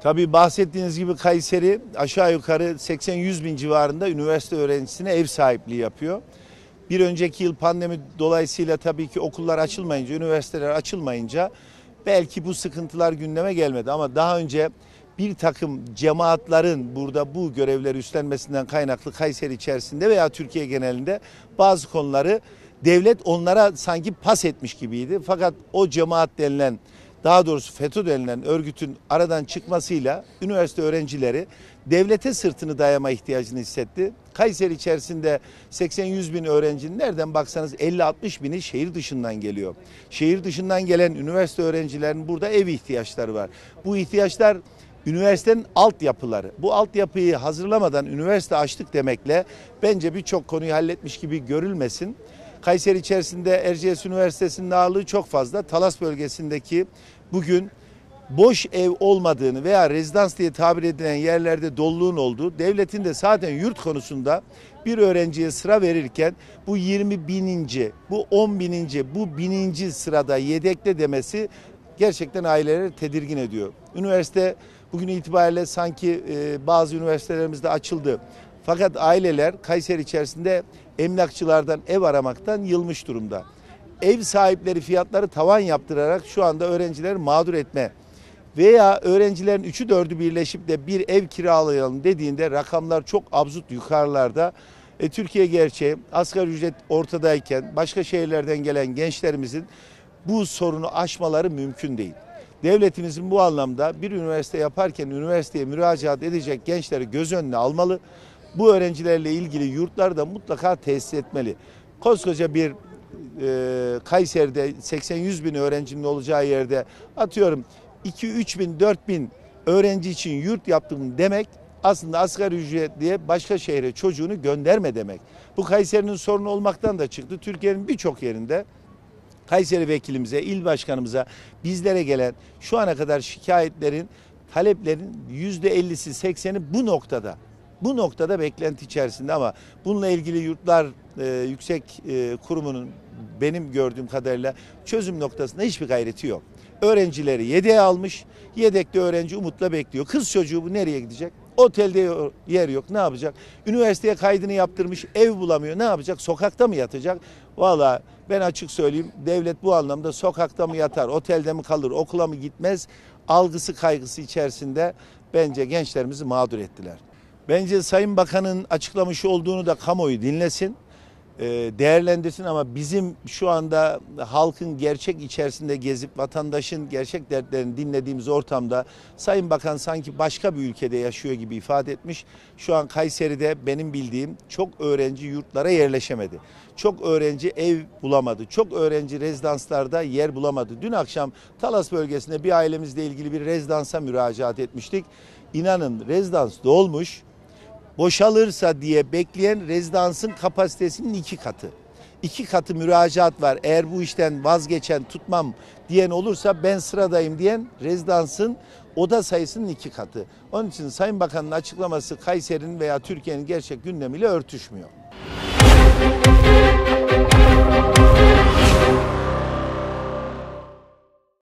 Tabii bahsettiğiniz gibi Kayseri aşağı yukarı 80-100 bin civarında üniversite öğrencisine ev sahipliği yapıyor. Bir önceki yıl pandemi dolayısıyla tabii ki okullar açılmayınca, üniversiteler açılmayınca belki bu sıkıntılar gündeme gelmedi. Ama daha önce bir takım cemaatlerin burada bu görevleri üstlenmesinden kaynaklı Kayseri içerisinde veya Türkiye genelinde bazı konuları devlet onlara sanki pas etmiş gibiydi. Fakat o cemaat denilen daha doğrusu FETÖ denilen örgütün aradan çıkmasıyla üniversite öğrencileri devlete sırtını dayama ihtiyacını hissetti. Kayseri içerisinde 80-100 bin öğrencinin nereden baksanız 50-60 bini şehir dışından geliyor. Şehir dışından gelen üniversite öğrencilerinin burada ev ihtiyaçları var. Bu ihtiyaçlar üniversitenin altyapıları. Bu altyapıyı hazırlamadan üniversite açtık demekle bence birçok konuyu halletmiş gibi görülmesin. Kayseri içerisinde Erciyes Üniversitesi'nin ağırlığı çok fazla. Talas bölgesindeki bugün boş ev olmadığını veya rezidans diye tabir edilen yerlerde doluluğun olduğu, devletin de zaten yurt konusunda bir öğrenciye sıra verirken bu 20 bininci, bu 10 bininci, bu bininci sırada yedekle demesi gerçekten aileleri tedirgin ediyor. Üniversite bugün itibariyle sanki e, bazı üniversitelerimizde açıldı. Fakat aileler Kayseri içerisinde emlakçılardan ev aramaktan yılmış durumda. Ev sahipleri fiyatları tavan yaptırarak şu anda öğrencileri mağdur etme veya öğrencilerin üçü dördü birleşip de bir ev kiralayalım dediğinde rakamlar çok absürt yukarılarda. E, Türkiye gerçeği asgari ücret ortadayken başka şehirlerden gelen gençlerimizin bu sorunu aşmaları mümkün değil. Devletimizin bu anlamda bir üniversite yaparken üniversiteye müracaat edecek gençleri göz önüne almalı. Bu öğrencilerle ilgili yurtları da mutlaka tesis etmeli. Koskoca bir e, Kayseri'de 80-100 bin öğrencinin olacağı yerde atıyorum 2-3 bin 4 bin öğrenci için yurt yaptım demek aslında asgari ücret diye başka şehre çocuğunu gönderme demek. Bu Kayseri'nin sorunu olmaktan da çıktı. Türkiye'nin birçok yerinde Kayseri vekilimize, il başkanımıza, bizlere gelen şu ana kadar şikayetlerin, taleplerin %50'si 80'i bu noktada. Bu noktada beklenti içerisinde ama bununla ilgili yurtlar e, yüksek e, kurumunun benim gördüğüm kadarıyla çözüm noktasında hiçbir gayreti yok. Öğrencileri yedeğe almış, yedekte öğrenci umutla bekliyor. Kız çocuğu bu nereye gidecek? Otelde yer yok ne yapacak? Üniversiteye kaydını yaptırmış ev bulamıyor ne yapacak? Sokakta mı yatacak? Valla ben açık söyleyeyim devlet bu anlamda sokakta mı yatar, otelde mi kalır, okula mı gitmez algısı kaygısı içerisinde bence gençlerimizi mağdur ettiler. Bence Sayın Bakan'ın açıklamış olduğunu da kamuoyu dinlesin, e, değerlendirsin ama bizim şu anda halkın gerçek içerisinde gezip vatandaşın gerçek dertlerini dinlediğimiz ortamda Sayın Bakan sanki başka bir ülkede yaşıyor gibi ifade etmiş. Şu an Kayseri'de benim bildiğim çok öğrenci yurtlara yerleşemedi. Çok öğrenci ev bulamadı. Çok öğrenci rezidanslarda yer bulamadı. Dün akşam Talas bölgesinde bir ailemizle ilgili bir rezidansa müracaat etmiştik. İnanın rezidans dolmuş boşalırsa diye bekleyen rezidansın kapasitesinin iki katı. İki katı müracaat var. Eğer bu işten vazgeçen tutmam diyen olursa ben sıradayım diyen rezidansın oda sayısının iki katı. Onun için Sayın Bakan'ın açıklaması Kayseri'nin veya Türkiye'nin gerçek gündemiyle örtüşmüyor.